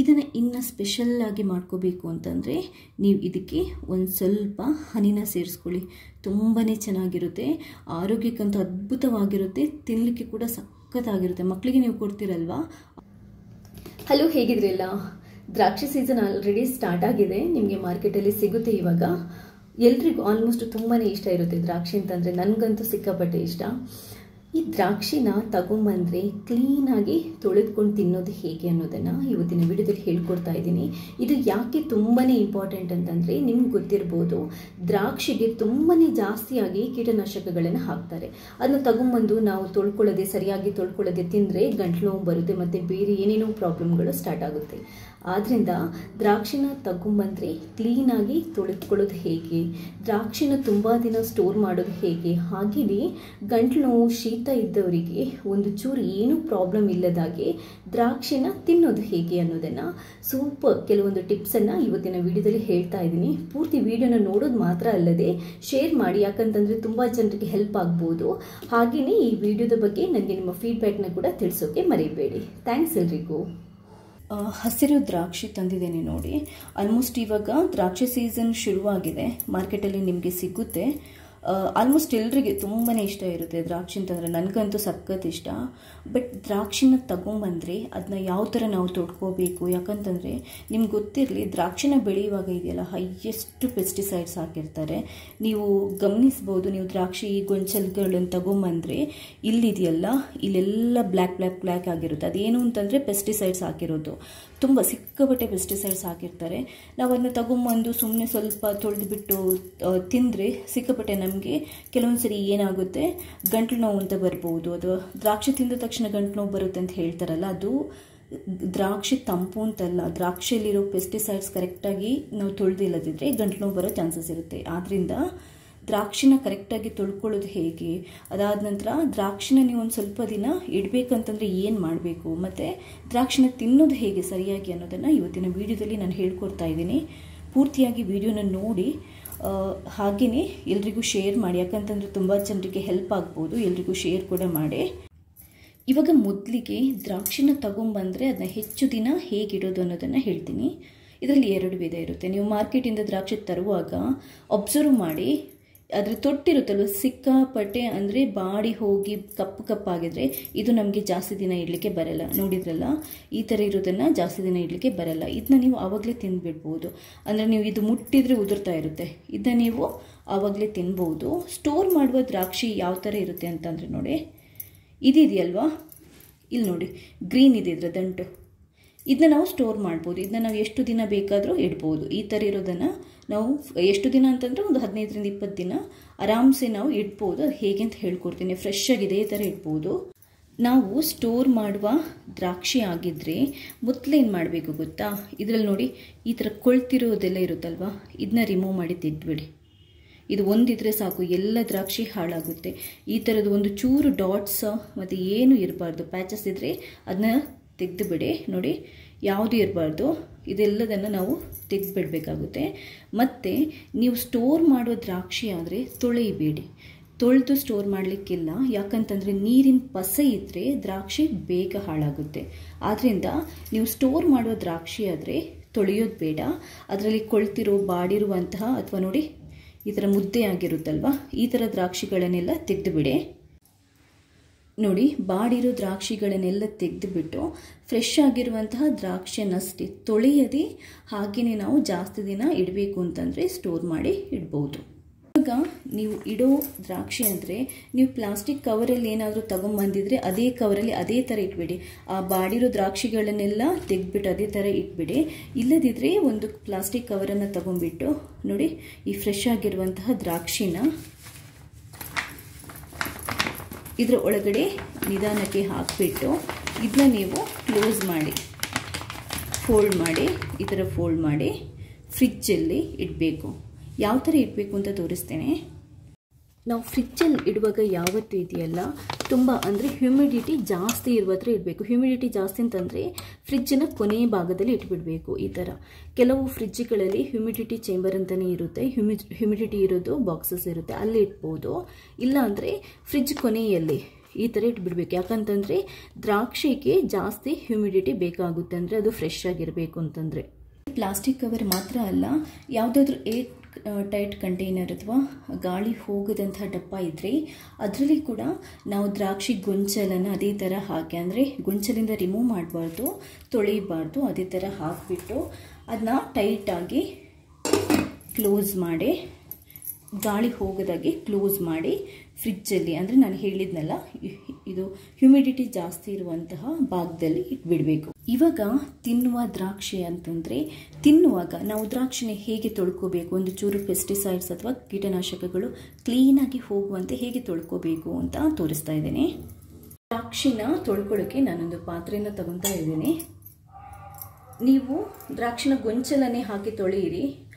ಇದನ್ನು ಇನ್ನು ಸ್ಪೆಷಲ್ಲಾಗಿ ಮಾಡ್ಕೋಬೇಕು ಅಂತಂದರೆ ನೀವು ಇದಕ್ಕೆ ಒಂದು ಸ್ವಲ್ಪ ಹನಿನ ಸೇರಿಸ್ಕೊಳ್ಳಿ. ತುಂಬಾ ಚೆನ್ನಾಗಿರುತ್ತೆ. ಆರೋಗ್ಯಕ್ಕಂತೂ ಅದ್ಭುತವಾಗಿರುತ್ತೆ. ತಿನ್ನಲಿಕ್ಕೆ ಕೂಡ ಸಖತ್ತಾಗಿರುತ್ತೆ. ಮಕ್ಕಳಿಗೆ ನೀವು ಕೊಡ್ತೀರಲ್ವಾ? ಹಲೋ ಹೇಗಿದ್ರಲ್ಲ ದ್ರಾಕ್ಷಿ ಸೀಸನ್ ಆಲ್ರೆಡಿ ಸ್ಟಾರ್ಟ್ ಆಗಿದೆ. ನಿಮಗೆ ಮಾರ್ಕೆಟಲ್ಲಿ ಸಿಗುತ್ತೆ ಇವಾಗ. ಎಲ್ರಿಗೂ ಆಲ್ಮೋಸ್ಟ್ ತುಂಬಾ ಇಷ್ಟ ಇರುತ್ತೆ ದ್ರಾಕ್ಷಿ ಅಂತಂದರೆ. ನನಗಂತೂ ಸಿಕ್ಕಾಪಟ್ಟೆ ಇಷ್ಟ. ಈ ದ್ರಾಕ್ಷಿನ ತಗೊಂಬಂದರೆ ಕ್ಲೀನಾಗಿ ತೊಳೆದುಕೊಂಡು ತಿನ್ನೋದು ಹೇಗೆ ಅನ್ನೋದನ್ನು ಇವತ್ತಿನ ವಿಡಿಯೋದಲ್ಲಿ ಹೇಳ್ಕೊಡ್ತಾ ಇದ್ದೀನಿ. ಇದು ಯಾಕೆ ತುಂಬಾ ಇಂಪಾರ್ಟೆಂಟ್ ಅಂತಂದರೆ ನಿಮ್ಗೆ ಗೊತ್ತಿರ್ಬೋದು, ದ್ರಾಕ್ಷಿಗೆ ತುಂಬಾ ಜಾಸ್ತಿಯಾಗಿ ಕೀಟನಾಶಕಗಳನ್ನು ಹಾಕ್ತಾರೆ. ಅದನ್ನ ತಗೊಂಬಂದು ನಾವು ತೊಳ್ಕೊಳ್ಳೋದೆ, ಸರಿಯಾಗಿ ತೊಳ್ಕೊಳ್ಳೋದೆ ತಿಂದರೆ ಗಂಟ್ಲು ನೋವು ಬರುತ್ತೆ ಮತ್ತು ಬೇರೆ ಏನೇನೋ ಪ್ರಾಬ್ಲಮ್ಗಳು ಸ್ಟಾರ್ಟ್ ಆಗುತ್ತೆ. ಆದ್ದರಿಂದ ದ್ರಾಕ್ಷಿನ ತಗೊಂಬಂದರೆ ಕ್ಲೀನಾಗಿ ತೊಳೆದುಕೊಳ್ಳೋದು ಹೇಗೆ? ದ್ರಾಕ್ಷಿನ ತುಂಬ ದಿನ ಸ್ಟೋರ್ ಮಾಡೋದು ಹೇಗೆ? ಹಾಗೆಯೇ ಗಂಟ್ಲು ನೋವು ಶೀತ ಇದ್ದವರಿಗೆ ಒಂದು ಚೂರು ಏನೂ ಪ್ರಾಬ್ಲಮ್ ಇಲ್ಲದಾಗೆ ದ್ರಾಕ್ಷಿನ ತಿನ್ನೋದು ಹೇಗೆ ಅನ್ನೋದನ್ನು ಸೂಪರ್ ಕೆಲವೊಂದು ಟಿಪ್ಸನ್ನು ಇವತ್ತಿನ ವಿಡಿಯೋದಲ್ಲಿ ಹೇಳ್ತಾ ಇದ್ದೀನಿ. ಪೂರ್ತಿ ವಿಡಿಯೋನ ನೋಡೋದು ಮಾತ್ರ ಅಲ್ಲದೆ ಶೇರ್ ಮಾಡಿ, ಯಾಕಂತಂದರೆ ತುಂಬ ಜನರಿಗೆ ಹೆಲ್ಪ್ ಆಗ್ಬೋದು. ಹಾಗೆಯೇ ಈ ವಿಡಿಯೋದ ಬಗ್ಗೆ ನನಗೆ ನಿಮ್ಮ ಫೀಡ್ಬ್ಯಾಕ್ನ ಕೂಡ ತಿಳಿಸೋಕೆ ಮರೆಯಬೇಡಿ ಥ್ಯಾಂಕ್ಸ್ ಎಲ್ರಿಗೂ. ಹಸಿರು ದ್ರಾಕ್ಷಿ ತಂದಿದ್ದೇನೆ ನೋಡಿ. ಆಲ್ಮೋಸ್ಟ್ ಇವಾಗ ದ್ರಾಕ್ಷಿ ಸೀಸನ್ ಶುರುವಾಗಿದೆ. ಮಾರ್ಕೆಟಲ್ಲಿ ನಿಮಗೆ ಸಿಗುತ್ತೆ. ಆಲ್ಮೋಸ್ಟ್ ಎಲ್ರಿಗೆ ತುಂಬಾ ಇಷ್ಟ ಇರುತ್ತೆ ದ್ರಾಕ್ಷಿ ಅಂತಂದರೆ. ನನಗಂತೂ ಸಖತ್ ಇಷ್ಟ. ಬಟ್ ದ್ರಾಕ್ಷಿನ ತಗೊಂಬಂದರೆ ಅದನ್ನ ಯಾವ ಥರ ನಾವು ತೊಡ್ಕೋಬೇಕು? ಯಾಕಂತಂದರೆ ನಿಮ್ಗೆ ಗೊತ್ತಿರಲಿ, ದ್ರಾಕ್ಷಿನ ಬೆಳೆಯುವಾಗ ಇದೆಯಲ್ಲ ಹೈಯೆಸ್ಟ್ ಪೆಸ್ಟಿಸೈಡ್ಸ್ ಹಾಕಿರ್ತಾರೆ. ನೀವು ಗಮನಿಸ್ಬೋದು, ನೀವು ದ್ರಾಕ್ಷಿ ಗೊಂಚಲ್ಗಳನ್ನು ತಗೊಂಬಂದರೆ ಇಲ್ಲಿದೆಯಲ್ಲ, ಇಲ್ಲೆಲ್ಲ ಬ್ಲ್ಯಾಕ್ ಬ್ಲ್ಯಾಕ್ ಬ್ಲ್ಯಾಕ್ ಆಗಿರುತ್ತೆ. ಅದೇನು ಅಂತಂದರೆ ಪೆಸ್ಟಿಸೈಡ್ಸ್ ಹಾಕಿರೋದು. ತುಂಬ ಸಿಕ್ಕಾಪಟ್ಟೆ ಪೆಸ್ಟಿಸೈಡ್ಸ್ ಹಾಕಿರ್ತಾರೆ. ನಾವು ಅದನ್ನ ತಗೊಂಬಂದು ಸುಮ್ಮನೆ ಸ್ವಲ್ಪ ತೊಳೆದುಬಿಟ್ಟು ತಿಂದರೆ ಸಿಕ್ಕಾಪಟ್ಟೆ ನಮಗೆ ಕೆಲವೊಂದು ಸರಿ ಏನಾಗುತ್ತೆ? ಗಂಟಲು ನೋವು ಅಂತ ಬರ್ಬೋದು. ಅದು ದ್ರಾಕ್ಷಿ ತಿಂದ ತಕ್ಷಣ ಗಂಟು ನೋವು ಬರುತ್ತೆ ಅಂತ ಹೇಳ್ತಾರಲ್ಲ, ಅದು ದ್ರಾಕ್ಷಿ ತಂಪು ಅಂತಲ್ಲ, ದ್ರಾಕ್ಷಿಯಲ್ಲಿರೋ ಪೆಸ್ಟಿಸೈಡ್ಸ್ ಕರೆಕ್ಟಾಗಿ ನಾವು ತೊಳೆದಿಲ್ಲದಿದ್ದರೆ ಗಂಟ್ಲು ನೋವು ಬರೋ ಚಾನ್ಸಸ್ ಇರುತ್ತೆ. ಆದ್ದರಿಂದ ದ್ರಾಕ್ಷಿನ ಕರೆಕ್ಟಾಗಿ ತೊಳ್ಕೊಳ್ಳೋದು ಹೇಗೆ? ಅದಾದ ನಂತರ ದ್ರಾಕ್ಷಿನ ನೀವು ಒಂದು ಸ್ವಲ್ಪ ದಿನ ಇಡಬೇಕಂತಂದರೆ ಏನು ಮಾಡಬೇಕು? ಮತ್ತು ದ್ರಾಕ್ಷಿನ ತಿನ್ನೋದು ಹೇಗೆ ಸರಿಯಾಗಿ ಅನ್ನೋದನ್ನು ಇವತ್ತಿನ ವಿಡಿಯೋದಲ್ಲಿ ನಾನು ಹೇಳ್ಕೊಡ್ತಾ ಇದ್ದೀನಿ. ಪೂರ್ತಿಯಾಗಿ ವಿಡಿಯೋನ ನೋಡಿ ಹಾಗೆಯೇ ಎಲ್ರಿಗೂ ಶೇರ್ ಮಾಡಿ. ಯಾಕಂತಂದರೆ ತುಂಬ ಜನರಿಗೆ ಹೆಲ್ಪ್ ಆಗ್ಬೋದು. ಎಲ್ರಿಗೂ ಶೇರ್ ಕೂಡ ಮಾಡಿ. ಇವಾಗ ಮೊದಲಿಗೆ ದ್ರಾಕ್ಷಿನ ತಗೊಂಬಂದರೆ ಅದನ್ನ ಹೆಚ್ಚು ದಿನ ಹೇಗಿಡೋದು ಅನ್ನೋದನ್ನು ಹೇಳ್ತೀನಿ. ಇದರಲ್ಲಿ ಎರಡು ವಿಧ ಇರುತ್ತೆ. ನೀವು ಮಾರ್ಕೆಟಿಂದ ದ್ರಾಕ್ಷಿ ತರುವಾಗ ಅಬ್ಸರ್ವ್ ಮಾಡಿ ಅದ್ರ ತೊಟ್ಟಿರುತ್ತಲ್ವ? ಸಿಕ್ಕಾಪಟ್ಟೆ ಅಂದರೆ ಬಾಡಿ ಹೋಗಿ ಕಪ್ಪು ಕಪ್ಪಾಗಿದ್ರೆ ಇದು ನಮಗೆ ಜಾಸ್ತಿ ದಿನ ಇಡಲಿಕ್ಕೆ ಬರಲ್ಲ. ನೋಡಿದ್ರಲ್ಲ? ಈ ಥರ ಇರೋದನ್ನು ಜಾಸ್ತಿ ದಿನ ಇಡಲಿಕ್ಕೆ ಬರಲ್ಲ. ಇದನ್ನ ನೀವು ಆವಾಗಲೇ ತಿಂದುಬಿಡ್ಬೋದು ಅಂದರೆ ನೀವು ಇದು ಮುಟ್ಟಿದರೆ ಉದುರ್ತಾ ಇರುತ್ತೆ. ಇದನ್ನ ನೀವು ಆವಾಗಲೇ ತಿನ್ಬೋದು. ಸ್ಟೋರ್ ಮಾಡುವ ದ್ರಾಕ್ಷಿ ಯಾವ ಥರ ಇರುತ್ತೆ ಅಂತಂದರೆ ನೋಡಿ. ಇದಿದೆಯಲ್ವಾ? ಇಲ್ಲಿ ನೋಡಿ. ಗ್ರೀನ್ ಇದೆ ಇದರ ದಂಟು. ಇದನ್ನ ನಾವು ಸ್ಟೋರ್ ಮಾಡ್ಬೋದು. ಇದನ್ನ ನಾವು ಎಷ್ಟು ದಿನ ಬೇಕಾದರೂ ಇಡ್ಬೋದು. ಈ ಥರ ಇರೋದನ್ನು ನಾವು ಎಷ್ಟು ದಿನ ಅಂತಂದರೆ ಒಂದು ಹದಿನೈದರಿಂದ ಇಪ್ಪತ್ತು ದಿನ ಆರಾಮ್ಸೆ ನಾವು ಇಡ್ಬೋದು. ಅದು ಹೇಗೆ ಅಂತ ಹೇಳ್ಕೊಡ್ತೀನಿ. ಫ್ರೆಶ್ ಆಗಿ ಈ ಥರ ಇಡ್ಬೋದು. ನಾವು ಸ್ಟೋರ್ ಮಾಡುವ ದ್ರಾಕ್ಷಿ ಆಗಿದ್ದರೆ ಮೊದಲೇನು ಮಾಡಬೇಕು ಗೊತ್ತಾ? ಇದರಲ್ಲಿ ನೋಡಿ, ಈ ಥರ ಕೊಳ್ತಿರೋದೆಲ್ಲ ಇರುತ್ತಲ್ವ? ಇದನ್ನ ರಿಮೂವ್ ಮಾಡಿ ತೆಗೆದುಬಿಡಿ. ಇದು ಒಂದಿದ್ರೆ ಸಾಕು, ಎಲ್ಲ ದ್ರಾಕ್ಷಿ ಹಾಳಾಗುತ್ತೆ. ಈ ಥರದ್ದು ಒಂದು ಚೂರು ಡಾಟ್ಸ್ ಮತ್ತು ಏನು ಇರಬಾರ್ದು ಪ್ಯಾಚಸ್ ಇದ್ದರೆ ಅದನ್ನ ತೆಗೆದುಬಿಡಿ. ನೋಡಿ ಯಾವುದು ಇರಬಾರ್ದು. ಇದೆಲ್ಲದನ್ನು ನಾವು ತೆಗೆದುಬಿಡಬೇಕಾಗುತ್ತೆ. ಮತ್ತು ನೀವು ಸ್ಟೋರ್ ಮಾಡೋ ದ್ರಾಕ್ಷಿ ಆದರೆ ತೊಳೆಯಬೇಡಿ. ತೊಳೆದು ಸ್ಟೋರ್ ಮಾಡಲಿಕ್ಕಿಲ್ಲ. ಯಾಕಂತಂದರೆ ನೀರಿನ ಪಸ ಇದ್ದರೆ ದ್ರಾಕ್ಷಿ ಬೇಗ ಹಾಳಾಗುತ್ತೆ. ಆದ್ದರಿಂದ ನೀವು ಸ್ಟೋರ್ ಮಾಡೋ ದ್ರಾಕ್ಷಿ ಆದರೆ ತೊಳೆಯೋದು ಬೇಡ. ಅದರಲ್ಲಿ ಕೊಳ್ತಿರೋ, ಬಾಡಿರುವಂತಹ, ಅಥವಾ ನೋಡಿ, ಈ ಥರ ಮುದ್ದೆ ಆಗಿರುತ್ತಲ್ವ, ಈ ಥರ ದ್ರಾಕ್ಷಿಗಳನ್ನೆಲ್ಲ ತೆಗೆದುಬಿಡಿ. ನೋಡಿ, ಬಾಡಿರೋ ದ್ರಾಕ್ಷಿಗಳನ್ನೆಲ್ಲ ತೆಗೆದುಬಿಟ್ಟು ಫ್ರೆಶ್ ಆಗಿರುವಂತಹ ದ್ರಾಕ್ಷಿಯನ್ನಷ್ಟೇ ತೊಳೆಯದೆ ಹಾಗೆಯೇ ನಾವು ಜಾಸ್ತಿ ದಿನ ಇಡಬೇಕು ಅಂತಂದರೆ ಸ್ಟೋರ್ ಮಾಡಿ ಇಡ್ಬೋದು. ಇವಾಗ ನೀವು ಇಡೋ ದ್ರಾಕ್ಷಿ ಅಂದರೆ ನೀವು ಪ್ಲಾಸ್ಟಿಕ್ ಕವರಲ್ಲಿ ಏನಾದರೂ ತಗೊಂಬಂದಿದ್ರೆ ಅದೇ ಕವರಲ್ಲಿ ಅದೇ ಥರ ಇಟ್ಬಿಡಿ. ಆ ಬಾಡಿರೋ ದ್ರಾಕ್ಷಿಗಳನ್ನೆಲ್ಲ ತೆಗೆದ್ಬಿಟ್ಟು ಅದೇ ಥರ ಇಟ್ಬಿಡಿ. ಇಲ್ಲದಿದ್ದರೆ ಒಂದು ಪ್ಲಾಸ್ಟಿಕ್ ಕವರನ್ನು ತಗೊಂಡ್ಬಿಟ್ಟು ನೋಡಿ, ಈ ಫ್ರೆಶ್ ಆಗಿರುವಂತಹ ದ್ರಾಕ್ಷಿನ ಇದರ ಒಳಗಡೆ ನಿಧಾನಕ್ಕೆ ಹಾಕಿಬಿಟ್ಟು ಇದನ್ನ ನೀವು ಕ್ಲೋಸ್ ಮಾಡಿ, ಫೋಲ್ಡ್ ಮಾಡಿ, ಈ ಥರ ಫೋಲ್ಡ್ ಮಾಡಿ, ಫ್ರಿಜ್ಜಲ್ಲಿ ಇಡಬೇಕು. ಯಾವ ಥರ ಇಡಬೇಕು ಅಂತ ತೋರಿಸ್ತೇನೆ. ನಾವು ಫ್ರಿಜ್ಜಲ್ಲಿ ಇಡುವಾಗ ಯಾವತ್ತೂ ಇದೆಯಲ್ಲ, ತುಂಬ ಅಂದರೆ ಹ್ಯೂಮಿಡಿಟಿ ಜಾಸ್ತಿ ಇರುವ ಹತ್ರ ಇಡಬೇಕು. ಹ್ಯೂಮಿಡಿಟಿ ಜಾಸ್ತಿ ಅಂತಂದರೆ ಫ್ರಿಜ್ಜಿನ ಕೊನೆಯ ಭಾಗದಲ್ಲಿ ಇಟ್ಬಿಡಬೇಕು ಈ ಥರ. ಕೆಲವು ಫ್ರಿಜ್ಜುಗಳಲ್ಲಿ ಹ್ಯೂಮಿಡಿಟಿ ಚೇಂಬರ್ ಅಂತಲೇ ಇರುತ್ತೆ. ಹ್ಯುಮಿ ಹ್ಯುಮಿಡಿಟಿ ಇರೋದು ಬಾಕ್ಸಸ್ ಇರುತ್ತೆ. ಅಲ್ಲಿ ಇಟ್ಬೋದು ಇಲ್ಲ ಅಂದರೆ ಫ್ರಿಜ್ ಕೊನೆಯಲ್ಲಿ ಈ ಥರ ಇಟ್ಬಿಡ್ಬೇಕು. ಯಾಕಂತಂದರೆ ದ್ರಾಕ್ಷಿಗೆ ಜಾಸ್ತಿ ಹ್ಯೂಮಿಡಿಟಿ ಬೇಕಾಗುತ್ತೆ ಅಂದರೆ ಅದು ಫ್ರೆಶ್ ಆಗಿರಬೇಕು ಅಂತಂದರೆ. ಪ್ಲಾಸ್ಟಿಕ್ ಕವರ್ ಮಾತ್ರ ಅಲ್ಲ, ಯಾವುದಾದ್ರೂ ಏಟ್ ಟೈಟ್ ಕಂಟೈನರ್ ಅಥವಾ ಗಾಳಿ ಹೋಗದಂಥ ಡಬ್ಬ ಇದ್ದರೆ ಅದರಲ್ಲಿ ಕೂಡ ನಾವು ದ್ರಾಕ್ಷಿ ಗೊಂಚಲನ್ನು ಅದೇ ಥರ ಹಾಕಿ, ಅಂದರೆ ಗೊಂಚಲಿಂದ ರಿಮೂವ್ ಮಾಡಬಾರ್ದು, ತೊಳೆಯಬಾರ್ದು, ಅದೇ ಥರ ಹಾಕಿಬಿಟ್ಟು ಅದನ್ನ ಟೈಟಾಗಿ ಕ್ಲೋಸ್ ಮಾಡಿ, ಗಾಳಿ ಹೋಗದಾಗೆ ಕ್ಲೋಸ್ ಮಾಡಿ ಫ್ರಿಜ್ಜಲ್ಲಿ ಅಂದರೆ ನಾನು ಹೇಳಿದ್ನಲ್ಲ ಇದು ಹ್ಯುಮಿಡಿಟಿ ಜಾಸ್ತಿ ಇರುವಂತಹ ಭಾಗದಲ್ಲಿ ಇಟ್ಬಿಡಬೇಕು. ಇವಾಗ ತಿನ್ನುವ ದ್ರಾಕ್ಷಿ ಅಂತಂದರೆ ತಿನ್ನುವಾಗ ನಾವು ದ್ರಾಕ್ಷಿನ ಹೇಗೆ ತೊಳ್ಕೋಬೇಕು? ಒಂದು ಚೂರು ಪೆಸ್ಟಿಸೈಡ್ಸ್ ಅಥವಾ ಕೀಟನಾಶಕಗಳು ಕ್ಲೀನಾಗಿ ಹೋಗುವಂತೆ ಹೇಗೆ ತೊಳ್ಕೋಬೇಕು ಅಂತ ತೋರಿಸ್ತಾ ಇದ್ದೇನೆ. ದ್ರಾಕ್ಷಿನ ತೊಳ್ಕೊಳ್ಳೋಕ್ಕೆ ನಾನೊಂದು ಪಾತ್ರೆನ ತಗೊತಾ ಇದ್ದೇನೆ. ನೀವು ದ್ರಾಕ್ಷಿನ ಗೊಂಚಲನ್ನೇ ಹಾಕಿ ತೊಳೆಯಿರಿ.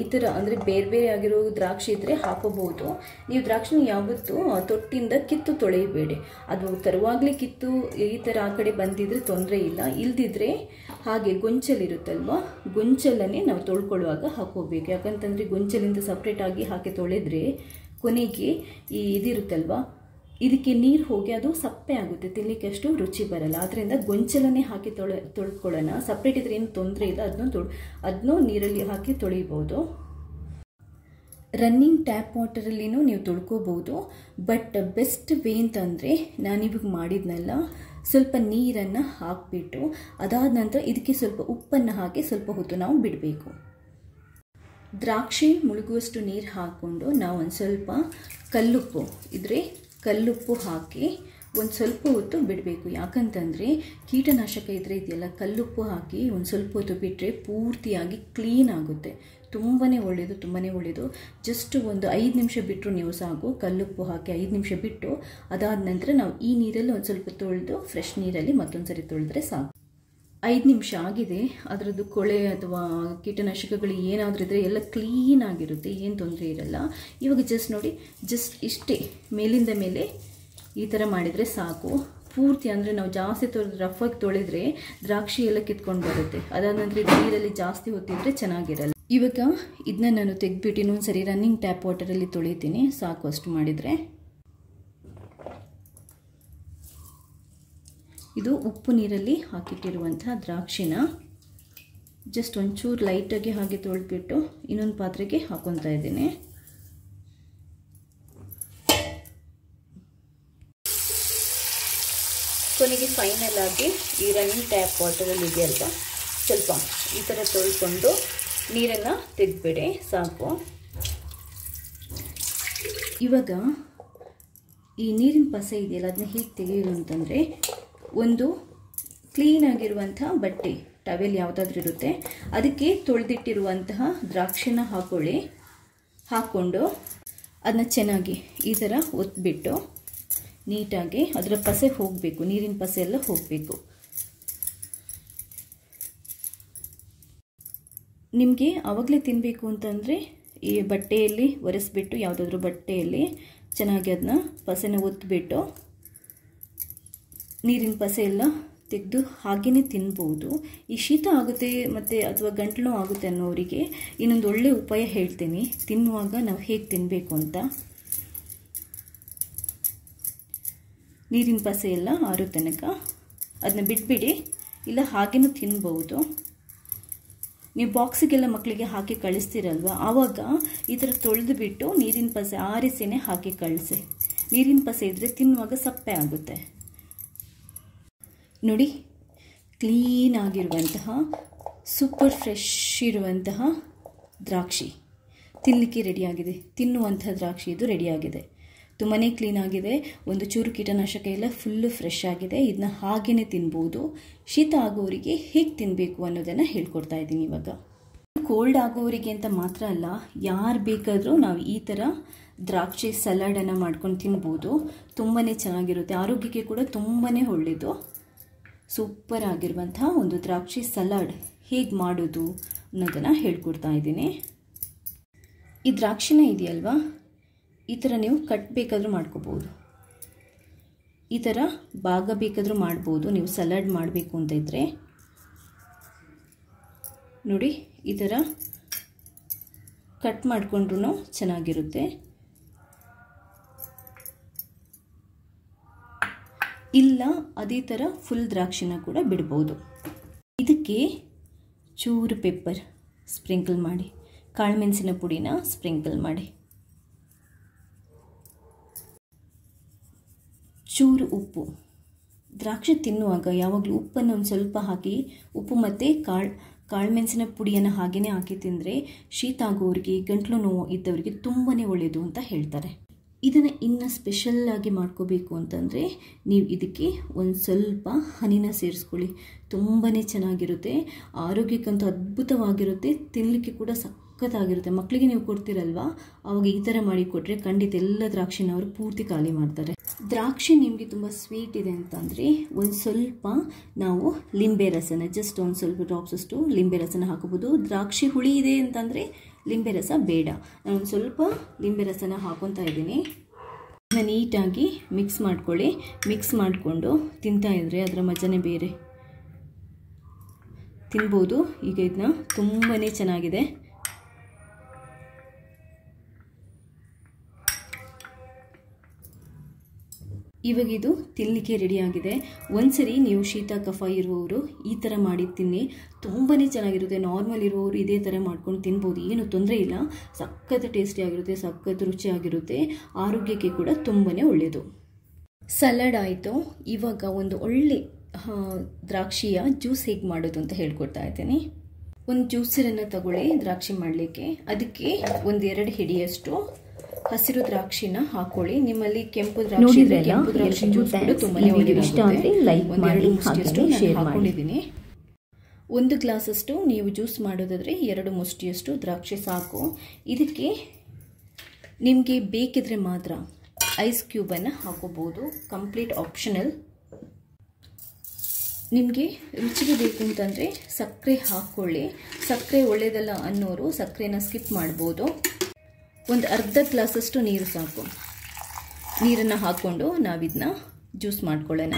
ಈ ಥರ ಅಂದರೆ ಬೇರೆ ಬೇರೆ ಆಗಿರೋ ದ್ರಾಕ್ಷಿ ಇದ್ದರೆ ಹಾಕೋಬಹುದು. ನೀವು ದ್ರಾಕ್ಷಿನ ಯಾವತ್ತೂ ತೊಟ್ಟಿಂದ ಕಿತ್ತು ತೊಳೆಯಬೇಡಿ. ಅದು ತರುವಾಗಲೇ ಕಿತ್ತು ಈ ಥರ ಆ ಕಡೆ ಬಂದಿದ್ರೆ ತೊಂದರೆ ಇಲ್ಲ. ಇಲ್ದಿದ್ರೆ ಹಾಗೆ ಗೊಂಚಲಿರುತ್ತಲ್ವ ಗೊಂಚಲನ್ನೇ ನಾವು ತೊಳ್ಕೊಳ್ಳುವಾಗ ಹಾಕೋಬೇಕು. ಯಾಕಂತಂದರೆ ಗೊಂಚಲಿಂದ ಸಪ್ರೇಟಾಗಿ ಹಾಕಿ ತೊಳೆದ್ರೆ ಕೊನೆಗೆ ಈ ಇದಿರುತ್ತಲ್ವ ಇದಕ್ಕೆ ನೀರು ಹೋಗಿ ಅದು ಸಪ್ಪೆ ಆಗುತ್ತೆ ತಿನ್ನಲಿಕ್ಕೆ ಅಷ್ಟು ರುಚಿ ಬರಲ್ಲ. ಆದ್ದರಿಂದ ಗೊಂಚಲನ್ನೇ ಹಾಕಿ ತೊಳೆ, ತೊಳ್ಕೊಳ್ಳೋಣ. ಸಪ್ರೇಟ್ ಇದ್ರೆ ಏನು ತೊಂದರೆ ಇಲ್ಲ ಅದನ್ನೂ ತೊಳ್ ಅದನ್ನೂ ನೀರಲ್ಲಿ ಹಾಕಿ ತೊಳಿಬೋದು. ರನ್ನಿಂಗ್ ಟ್ಯಾಪ್ ವಾಟರಲ್ಲಿನೂ ನೀವು ತೊಳ್ಕೋಬೋದು. ಬಟ್ ಬೆಸ್ಟ್ ವೇ ಅಂತಂದರೆ ನಾನಿವಾಗ ಮಾಡಿದ್ನಲ್ಲ, ಸ್ವಲ್ಪ ನೀರನ್ನು ಹಾಕಿಬಿಟ್ಟು, ಅದಾದ ನಂತರ ಇದಕ್ಕೆ ಸ್ವಲ್ಪ ಉಪ್ಪನ್ನು ಹಾಕಿ ಸ್ವಲ್ಪ ಹೊತ್ತು ನಾವು ಬಿಡಬೇಕು. ದ್ರಾಕ್ಷಿ ಮುಳುಗುವಷ್ಟು ನೀರು ಹಾಕ್ಕೊಂಡು ನಾವು ಒಂದು ಸ್ವಲ್ಪ ಕಲ್ಲುಪ್ಪು ಇದ್ರೆ ಕಲ್ಲುಪ್ಪು ಹಾಕಿ ಒಂದು ಸ್ವಲ್ಪ ಹೊತ್ತು ಬಿಡಬೇಕು. ಯಾಕಂತಂದರೆ ಕೀಟನಾಶಕ ಇದ್ರೆ ಇದೆಯಲ್ಲ, ಕಲ್ಲುಪ್ಪು ಹಾಕಿ ಒಂದು ಸ್ವಲ್ಪ ಹೊತ್ತು ಬಿಟ್ಟರೆ ಪೂರ್ತಿಯಾಗಿ ಕ್ಲೀನ್ ಆಗುತ್ತೆ. ತುಂಬಾ ಒಳ್ಳೆಯದು ತುಂಬಾ ಒಳ್ಳೆಯದು ಜಸ್ಟ್ ಒಂದು ಐದು ನಿಮಿಷ ಬಿಟ್ಟರು ನೀವು ಸಾಕು. ಕಲ್ಲುಪ್ಪು ಹಾಕಿ ಐದು ನಿಮಿಷ ಬಿಟ್ಟು ಅದಾದ ನಂತರ ನಾವು ಈ ನೀರಲ್ಲಿ ಒಂದು ಸ್ವಲ್ಪ ತೊಳೆದು ಫ್ರೆಶ್ ನೀರಲ್ಲಿ ಮತ್ತೊಂದು ಸರಿ ತೊಳೆದ್ರೆ ಸಾಕು. ಐದು ನಿಮಿಷ ಆಗಿದೆ. ಅದರದ್ದು ಕೊಳೆ ಅಥವಾ ಕೀಟನಾಶಕಗಳು ಏನಾದರೂ ಇದ್ದರೆ ಎಲ್ಲ ಕ್ಲೀನ್ ಆಗಿರುತ್ತೆ, ಏನು ತೊಂದರೆ ಇರಲ್ಲ. ಇವಾಗ ಜಸ್ಟ್ ನೋಡಿ ಜಸ್ಟ್ ಇಷ್ಟೇ. ಮೇಲಿಂದ ಮೇಲೆ ಈ ಥರ ಮಾಡಿದರೆ ಸಾಕು. ಪೂರ್ತಿ ಅಂದರೆ ನಾವು ಜಾಸ್ತಿ ತೊಳೆದು ರಫಾಗಿ ತೊಳೆದ್ರೆ ದ್ರಾಕ್ಷಿ ಎಲ್ಲ ಕಿತ್ಕೊಂಡು ಬರುತ್ತೆ. ಅದಾದ ನಂತರ ನೀರಲ್ಲಿ ಜಾಸ್ತಿ ಹೊತ್ತಿದ್ರೆ ಚೆನ್ನಾಗಿರಲ್ಲ. ಇವಾಗ ಇದನ್ನ ನಾನು ತೆಗೆದ್ಬಿಟ್ಟು ಇನ್ನೊಂದು ಸರಿ ರನ್ನಿಂಗ್ ಟ್ಯಾಪ್ ವಾಟರಲ್ಲಿ ತೊಳಿತೀನಿ. ಸಾಕು ಅಷ್ಟು ಮಾಡಿದರೆ. ಇದು ಉಪ್ಪು ನೀರಲ್ಲಿ ಹಾಕಿಟ್ಟಿರುವಂತಹ ದ್ರಾಕ್ಷಿನ. ಜಸ್ಟ್ ಒಂಚೂರು ಲೈಟಾಗಿ ಹಾಗೆ ತೊಳೆದ್ಬಿಟ್ಟು ಇನ್ನೊಂದು ಪಾತ್ರೆಗೆ ಹಾಕೊತಾ ಇದ್ದೀನಿ. ಕೊನೆಗೆ ಫೈನಲ್ ಆಗಿ ಈ ರನ್ನಿಂಗ್ ಟ್ಯಾಪ್ ವಾಟರಲ್ಲಿ ಇದೆಯಲ್ವ ಸ್ವಲ್ಪ ಈ ಥರ ತೊಳ್ಕೊಂಡು ನೀರನ್ನು ತೆಗೆದ್ಬಿಡಿ, ಸಾಕು. ಇವಾಗ ಈ ನೀರಿನ ಪಸೆ ಇದೆಯಲ್ಲ, ಅದನ್ನ ಹೀಗೆ ತೆಗೆಯೋದು ಅಂತಂದರೆ ಒಂದು ಕ್ಲೀನಾಗಿರುವಂಥ ಬಟ್ಟೆ ಟವೆಲ್ ಯಾವುದಾದ್ರೂ ಇರುತ್ತೆ. ಅದಕ್ಕೆ ತೊಳೆದಿಟ್ಟಿರುವಂತಹ ದ್ರಾಕ್ಷಿನ ಹಾಕೊಳ್ಳಿ, ಹಾಕ್ಕೊಂಡು ಅದನ್ನ ಚೆನ್ನಾಗಿ ಈ ಥರ ಒತ್ಬಿಟ್ಟು ನೀಟಾಗಿ ಅದರ ಪಸೆ ಹೋಗಬೇಕು, ನೀರಿನ ಪಸೆ ಎಲ್ಲ ಹೋಗಬೇಕು. ನಿಮಗೆ ಆವಾಗಲೇ ತಿನ್ನಬೇಕು ಅಂತಂದರೆ ಈ ಬಟ್ಟೆಯಲ್ಲಿ ಒರೆಸ್ಬಿಟ್ಟು, ಯಾವುದಾದ್ರೂ ಬಟ್ಟೆಯಲ್ಲಿ ಚೆನ್ನಾಗಿ ಅದನ್ನ ಪಸೆನ ಒತ್ತಿಬಿಟ್ಟು ನೀರಿನ ಪಸೆ ಎಲ್ಲ ತೆಗೆದು ಹಾಗೆಯೇ ತಿನ್ಬೋದು. ಈ ಶೀತ ಆಗುತ್ತೆ ಮತ್ತು ಅಥವಾ ಗಂಟಲು ಆಗುತ್ತೆ ಅನ್ನೋರಿಗೆ ಇನ್ನೊಂದು ಒಳ್ಳೆಯ ಉಪಾಯ ಹೇಳ್ತೀನಿ. ತಿನ್ನುವಾಗ ನಾವು ಹೇಗೆ ತಿನ್ನಬೇಕು ಅಂತ. ನೀರಿನ ಪಸೆ ಎಲ್ಲ ಆರೋ ತನಕ. ಅದನ್ನ ಬಿಟ್ಬಿಡಿ. ಇಲ್ಲ ಹಾಗೇನೂ ತಿನ್ಬೋದು. ನೀವು ಬಾಕ್ಸಿಗೆಲ್ಲ ಮಕ್ಕಳಿಗೆ ಹಾಕಿ ಕಳಿಸ್ತೀರಲ್ವ? ಆವಾಗ ಈ ಥರ ತೊಳೆದು ಬಿಟ್ಟು ನೀರಿನ ಪಸೆ ಆರಿಸಿನೇ ಹಾಕಿ ಕಳಿಸಿ. ನೀರಿನ ಪಸೆ ಇದ್ದರೆ ತಿನ್ನುವಾಗ ಸಪ್ಪೆ ಆಗುತ್ತೆ. ನೋಡಿ ಕ್ಲೀನ್ ಆಗಿರುವಂತಹ ಸೂಪರ್ ಫ್ರೆಶ್ ಇರುವಂತಹ ದ್ರಾಕ್ಷಿ. ತಿನ್ನಲಿಕ್ಕೆ ರೆಡಿಯಾಗಿದೆ ತಿನ್ನುವಂಥ ದ್ರಾಕ್ಷಿ ಇದು ರೆಡಿಯಾಗಿದೆ ತುಂಬಾ ಕ್ಲೀನ್ ಆಗಿದೆ. ಒಂದು ಚೂರು ಕೀಟನಾಶಕ ಎಲ್ಲ ಫುಲ್ಲು ಫ್ರೆಶ್ ಆಗಿದೆ. ಇದನ್ನ ಹಾಗೇ ತಿನ್ಬೋದು. ಶೀತ ಆಗೋರಿಗೆ ಹೇಗೆ ತಿನ್ನಬೇಕು ಅನ್ನೋದನ್ನು ಹೇಳ್ಕೊಡ್ತಾ ಇದ್ದೀನಿ ಇವಾಗ. ಕೋಲ್ಡ್ ಆಗೋರಿಗೆ ಅಂತ ಮಾತ್ರ ಅಲ್ಲ, ಯಾರು ಬೇಕಾದರೂ ನಾವು ಈ ಥರ ದ್ರಾಕ್ಷಿ ಸಲಾಡನ್ನು ಮಾಡ್ಕೊಂಡು ತಿನ್ಬೋದು. ತುಂಬಾ ಚೆನ್ನಾಗಿರುತ್ತೆ. ಆರೋಗ್ಯಕ್ಕೆ ಕೂಡ ತುಂಬಾ ಒಳ್ಳೆಯದು ಸೂಪರ್ ಆಗಿರುವಂಥ ಒಂದು ದ್ರಾಕ್ಷಿ ಸಲಾಡ್ ಹೇಗೆ ಮಾಡೋದು ಅನ್ನೋದನ್ನು ಹೇಳ್ಕೊಡ್ತಾ ಇದ್ದೀನಿ. ಈ ದ್ರಾಕ್ಷಿನ ಇದೆಯಲ್ವಾ? ಈ ಥರ ನೀವು ಕಟ್ ಬೇಕಾದರೂ ಮಾಡ್ಕೋಬೋದು. ಈ ಥರ ಭಾಗ ಬೇಕಾದರೂ ಮಾಡ್ಬೋದು. ನೀವು ಸಲಾಡ್ ಮಾಡಬೇಕು ಅಂತ ಇದ್ದರೆ ನೋಡಿ, ಈ ಥರ ಕಟ್ ಮಾಡಿಕೊಂಡ್ರೂ ಚೆನ್ನಾಗಿರುತ್ತೆ. ಇಲ್ಲ, ಅದೇ ಥರ ಫುಲ್ ದ್ರಾಕ್ಷಿನ ಕೂಡ ಬಿಡ್ಬೋದು. ಇದಕ್ಕೆ ಚೂರು ಪೆಪ್ಪರ್ ಸ್ಪ್ರಿಂಕಲ್ ಮಾಡಿ, ಕಾಳುಮೆಣಸಿನ ಪುಡಿನ ಸ್ಪ್ರಿಂಕಲ್ ಮಾಡಿ. ಚೂರು ಉಪ್ಪು. ದ್ರಾಕ್ಷಿ ತಿನ್ನುವಾಗ ಯಾವಾಗಲೂ ಉಪ್ಪನ್ನು ಒಂದು ಸ್ವಲ್ಪ ಹಾಕಿ, ಉಪ್ಪು ಮತ್ತು ಕಾಳು, ಕಾಳುಮೆಣಸಿನ ಪುಡಿಯನ್ನು ಹಾಗೆಯೇ ಹಾಕಿ ತಿಂದರೆ ಶೀತ ಆಗೋರಿಗೆ ಗಂಟ್ಲು ನೋವು ಇದ್ದವರಿಗೆ ತುಂಬಾ ಒಳ್ಳೆಯದು ಅಂತ ಹೇಳ್ತಾರೆ. ಇದನ್ನು ಇನ್ನು ಸ್ಪೆಷಲ್ಲಾಗಿ ಮಾಡ್ಕೋಬೇಕು ಅಂತಂದರೆ ನೀವು ಇದಕ್ಕೆ ಒಂದು ಸ್ವಲ್ಪ ಹನಿನ ಸೇರಿಸ್ಕೊಳ್ಳಿ. ತುಂಬಾ ಚೆನ್ನಾಗಿರುತ್ತೆ. ಆರೋಗ್ಯಕ್ಕಂತೂ ಅದ್ಭುತವಾಗಿರುತ್ತೆ. ತಿನ್ನಲಿಕ್ಕೆ ಕೂಡ ಸಖತ್ತಾಗಿರುತ್ತೆ. ಮಕ್ಕಳಿಗೆ ನೀವು ಕೊಡ್ತೀರಲ್ವಾ? ಅವಾಗ ಈ ಥರ ಮಾಡಿ ಕೊಟ್ಟರೆ ಖಂಡಿತ ಎಲ್ಲ ದ್ರಾಕ್ಷಿನ ಅವರು ಪೂರ್ತಿ ಖಾಲಿ ಮಾಡ್ತಾರೆ. ದ್ರಾಕ್ಷಿ ನಿಮಗೆ ತುಂಬ ಸ್ವೀಟ್ ಇದೆ ಅಂತಂದರೆ ಒಂದು ಸ್ವಲ್ಪ ನಾವು ಲಿಂಬೆ ರಸನ ಜಸ್ಟ್ ಒಂದು ಸ್ವಲ್ಪ ಡ್ರಾಪ್ಸಷ್ಟು ಲಿಂಬೆ ರಸನ ಹಾಕೋಬೋದು ದ್ರಾಕ್ಷಿ ಹುಳಿ ಇದೆ ಅಂತಂದರೆ ಲಿಂಬೆ ರಸ ಬೇಡ. ನಾನು ಒಂದು ಸ್ವಲ್ಪ ಲಿಂಬೆ ರಸನ ಹಾಕೊತಾ ಇದ್ದೀನಿ. ನೀಟಾಗಿ ಮಿಕ್ಸ್ ಮಾಡ್ಕೊಳ್ಳಿ. ಮಿಕ್ಸ್ ಮಾಡಿಕೊಂಡು ತಿಂತಾ ಇದ್ರೆ ಅದರ ಮಜನೇ ಬೇರೆ. ತಿನ್ಬೋದು. ಈಗ ಇದನ್ನ ತುಂಬಾ ಚೆನ್ನಾಗಿದೆ. ಇವಾಗ ಇದು ತಿನ್ನಲಿಕ್ಕೆ ರೆಡಿಯಾಗಿದೆ ಒಂದ್ಸರಿ ನೀವು ಶೀತ, ಕಫ ಇರುವವರು ಈ ಥರ ಮಾಡಿ ತಿನ್ನಿ. ತುಂಬಾ ಚೆನ್ನಾಗಿರುತ್ತೆ. ನಾರ್ಮಲ್ ಇರುವವರು ಇದೇ ಥರ ಮಾಡ್ಕೊಂಡು ತಿನ್ಬೋದು. ಏನು ತೊಂದರೆ ಇಲ್ಲ. ಸಖತ್ ಟೇಸ್ಟಿಯಾಗಿರುತ್ತೆ ಸಖತ್ ರುಚಿಯಾಗಿರುತ್ತೆ ಆರೋಗ್ಯಕ್ಕೆ ಕೂಡ ತುಂಬಾ ಒಳ್ಳೆಯದು ಸಲಾಡ್ ಆಯಿತು. ಇವಾಗ ಒಂದು ಒಳ್ಳೆ ದ್ರಾಕ್ಷಿಯ ಜ್ಯೂಸ್ ಹೇಗೆ ಮಾಡೋದು ಅಂತ ಹೇಳ್ಕೊಡ್ತಾ ಇದ್ದೀನಿ. ಒಂದು ಜ್ಯೂಸರನ್ನು ತಗೊಳ್ಳಿ ದ್ರಾಕ್ಷಿ ಮಾಡಲಿಕ್ಕೆ. ಅದಕ್ಕೆ ಒಂದೆರಡು ಹಿಡಿಯಷ್ಟು ಹಸಿರು ದ್ರಾಕ್ಷಿನ ಹಾಕೊಳ್ಳಿ. ನಿಮ್ಮಲ್ಲಿ ಕೆಂಪು ದ್ರಾಕ್ಷಿ ಕೆಂಪು ದ್ರಾಕ್ಷಿ ಜ್ಯೂಸ್ ಕೂಡ ತುಂಬಾನೇ ಹಾಕೊಂಡಿದ್ದೀನಿ. ಒಂದು ಗ್ಲಾಸಷ್ಟು ನೀವು ಜ್ಯೂಸ್ ಮಾಡೋದಾದ್ರೆ ಎರಡು ಮುಷ್ಟಿಯಷ್ಟು ದ್ರಾಕ್ಷಿ ಸಾಕು. ಇದಕ್ಕೆ ನಿಮಗೆ ಬೇಕಿದ್ರೆ ಮಾತ್ರ ಐಸ್ ಕ್ಯೂಬನ್ನು ಹಾಕೋಬೋದು. Complete optional. ನಿಮಗೆ ರುಚಿಗೆ ಬೇಕು ಅಂತಂದರೆ ಸಕ್ಕರೆ ಹಾಕ್ಕೊಳ್ಳಿ ಸಕ್ಕರೆ ಒಳ್ಳೆಯದಲ್ಲ ಅನ್ನೋರು ಸಕ್ಕರೆನ ಸ್ಕಿಪ್ ಮಾಡ್ಬೋದು. ಒಂದು ಅರ್ಧ ಗ್ಲಾಸಷ್ಟು ನೀರು ಸಾಕು. ನೀರನ್ನು ಹಾಕ್ಕೊಂಡು ನಾವಿದನ್ನ ಜ್ಯೂಸ್ ಮಾಡ್ಕೊಳ್ಳೋಣ.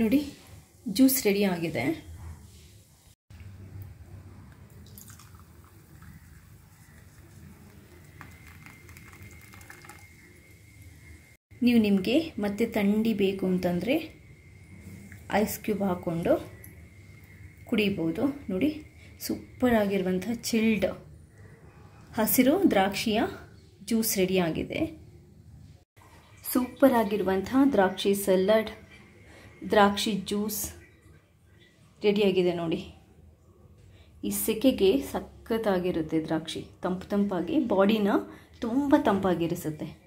ನೋಡಿ, ಜ್ಯೂಸ್ ರೆಡಿ ಆಗಿದೆ. ನೀವು ನಿಮಗೆ ಮತ್ತೆ ಥಂಡಿ ಬೇಕು ಅಂತಂದರೆ ಐಸ್ ಕ್ಯೂಬ್ ಹಾಕ್ಕೊಂಡು ಕುಡಿಬೋದು. ನೋಡಿ ಸೂಪರ್ ಆಗಿರುವಂಥ ಚಿಲ್ಡ್ ಹಸಿರು ದ್ರಾಕ್ಷಿಯ ಜ್ಯೂಸ್ ರೆಡಿಯಾಗಿದೆ ಸೂಪರ್ ದ್ರಾಕ್ಷಿ ಸಲಾಡ್, ದ್ರಾಕ್ಷಿ ಜ್ಯೂಸ್ ರೆಡಿಯಾಗಿದೆ ನೋಡಿ. ಈ ಸೆಕೆಗೆ ಸಖತ್ತಾಗಿರುತ್ತೆ ದ್ರಾಕ್ಷಿ, ತಂಪು ತಂಪಾಗಿ, ಬಾಡಿನ ತುಂಬ ತಂಪಾಗಿರಿಸುತ್ತೆ.